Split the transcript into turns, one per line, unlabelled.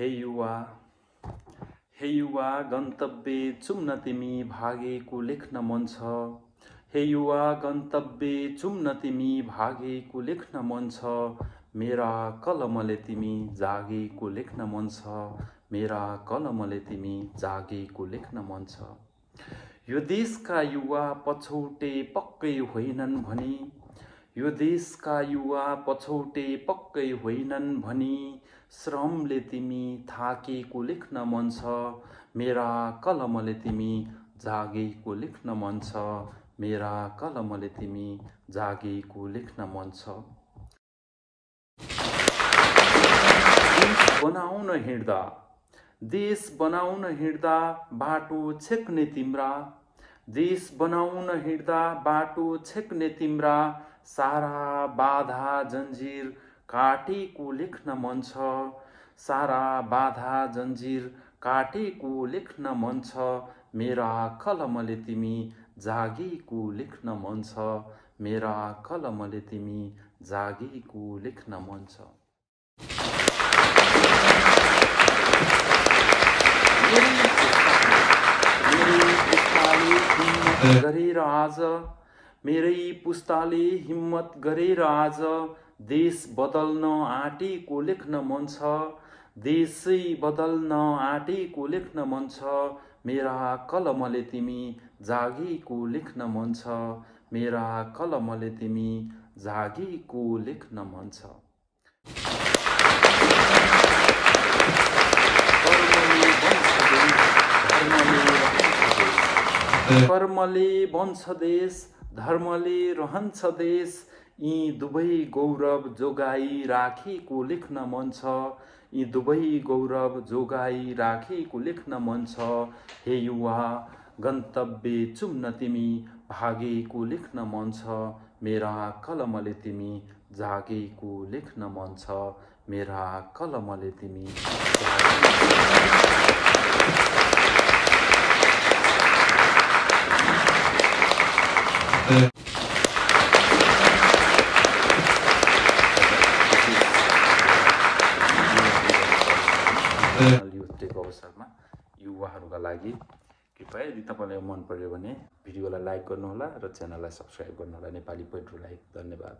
हे युवा हे युवा गन्तव्य चुम्न तिमी भागेको लेख्न मन छ। हे युवा गन्तव्य चुम्न तिमी भागेको लेख्न मन छ। मेरा कलमले तिमी जागेको लेख्न मन छ। मेरा कलमले तिमी जागेको लेख्न मन छ। यो देशका युवा पछौटे पक्कै होइनन् भनी यो देशका युवा पछौटे पक्कै होइनन् भनी श्रमले तिमी थाकेको लेख्न मन छ। मेरा कलमले तिमी जागेको लेख्न मन छ। मेरा कलमले तिमी जागेको लेख्न मन छ। बनाउन हिँड्दा देश बनाउन हिँड्दा बाटो छेक्ने तिम्रा देश बनाउन हिँड्दा बाटो छेक्ने तिम्रा सारा बाधा जन्जिर काटेको लेख्न मन छ। सारा बाधा जन्जिर काटेको लेख्न मन छ। मेरा कलमले तिमी जागेको लेख्न मन छ। मेरा कलमले तिमी जागेको लेख्न मन छ। गरेर आज मेरै पुस्ताले हिम्मत गरेर आज देश बदल्न आँटेको लेख्न मन छ। देशै बदल्न आँटेको लेख्न मन छ। मेरा कलमले तिमी जागेको लेख्न मन छ। मेरा कलमले तिमी जागेको लेख्न मन छ। कर्मले बन्छ देश धर्मले रहन्छ देश यी दुवै गौरव जोगाई राखेको लेख्न मन छ। यी दुवै गौरव जोगाई राखेको लेख्न मन छ। हे युवा गन्तव्य चुम्न तिमी भागेको लेख्न मन छ। मेरा कलमले तिमी जागेको लेख्न मन छ। मेरा कलमले तिमी युथ डेको अवसरमा युवाहरूका लागि कृपया यदि तपाईँलाई मन पर्यो भने भिडियोलाई लाइक गर्नुहोला र च्यानललाई सब्सक्राइब गर्नुहोला। नेपाली लाइक धन्यवाद।